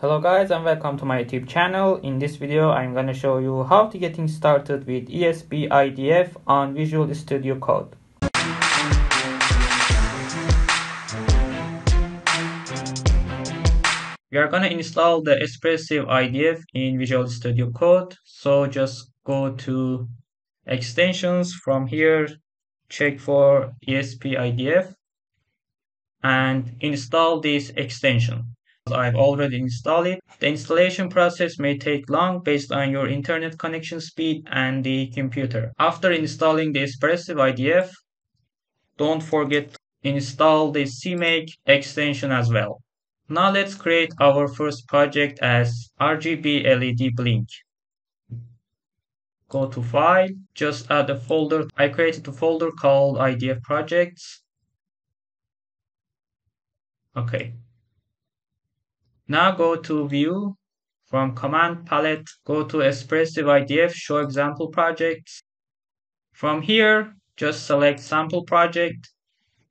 Hello guys and welcome to my YouTube channel. In this video I'm gonna show you how to getting started with ESP IDF on Visual Studio Code. We are gonna install the Espressif IDF in Visual Studio Code. So just go to extensions from here, check for ESP IDF and install this extension. I've already installed it. The installation process may take long based on your internet connection speed and the computer. After installing the Espressif IDF, don't forget to install the CMake extension as well. Now let's create our first project as RGB LED Blink. Go to File, just add a folder. I created a folder called IDF Projects. Okay, now go to View. From Command Palette, go to Espressif IDF Show Example Projects. From here, just select Sample Project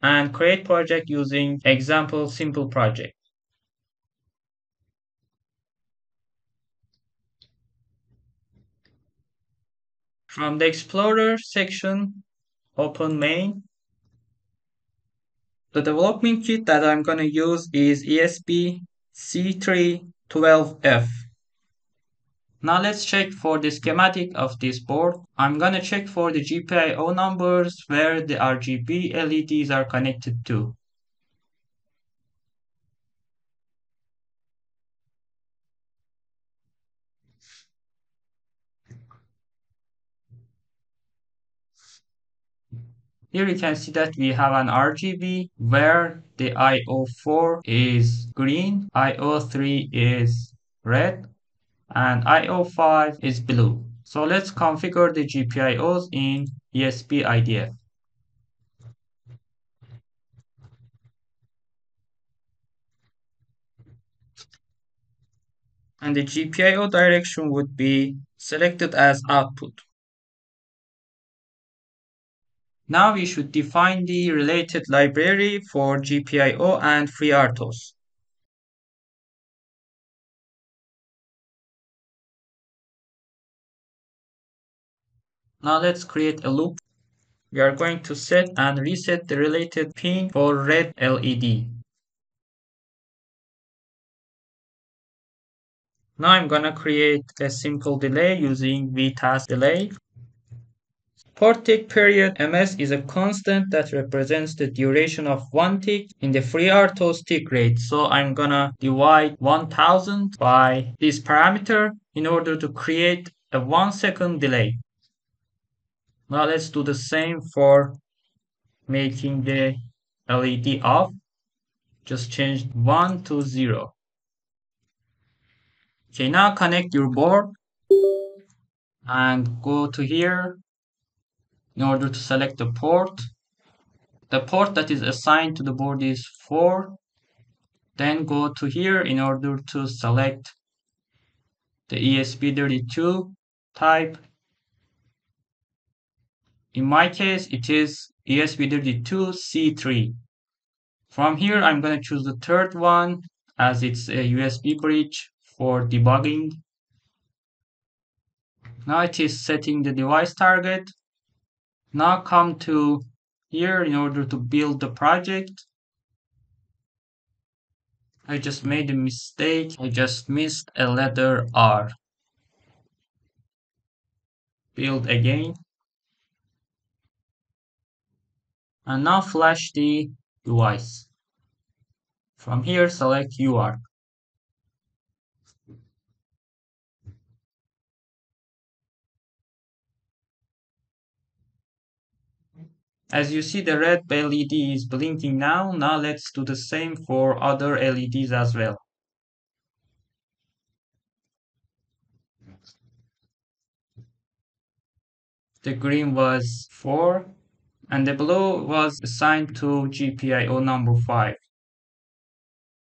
and create project using Example Simple Project. From the Explorer section, open Main. The development kit that I'm going to use is ESP C312F. Now let's check for the schematic of this board. I'm gonna check for the GPIO numbers where the RGB LEDs are connected to. Here you can see that we have an RGB where the IO4 is green, IO3 is red, and IO5 is blue. So let's configure the GPIOs in ESP IDF. And the GPIO direction would be selected as output. Now we should define the related library for GPIO and FreeRTOS. Now let's create a loop. We are going to set and reset the related pin for red LED. Now I'm gonna create a simple delay using vTaskDelay. For tick period, ms is a constant that represents the duration of one tick in the FreeRTOS tick rate. So I'm gonna divide 1000 by this parameter in order to create a one second delay. Now let's do the same for making the LED off. Just change 1 to 0. Okay, now connect your board and go to here in order to select the port. The port that is assigned to the board is 4. Then go to here in order to select the ESP32 type. In my case, it is ESP32C3. From here, I'm going to choose the third one as it's a USB bridge for debugging. Now it is setting the device target now come to here in order to build the project. I just made a mistake. I just missed a letter R. Build again. And now flash the device. From here, select UART. As you see the red LED is blinking now. Now let's do the same for other LEDs as well. The green was 4 and the blue was assigned to GPIO number 5.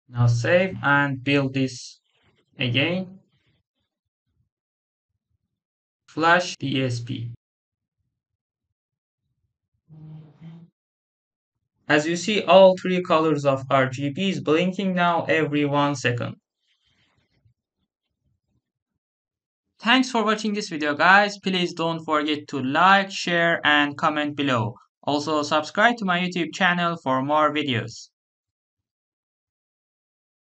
Now save and build this again. Flash the ESP. as you see all three colors of RGBs blinking now every one second. Thanks for watching this video guys. Please don't forget to like, share and comment below. Also subscribe to my YouTube channel for more videos.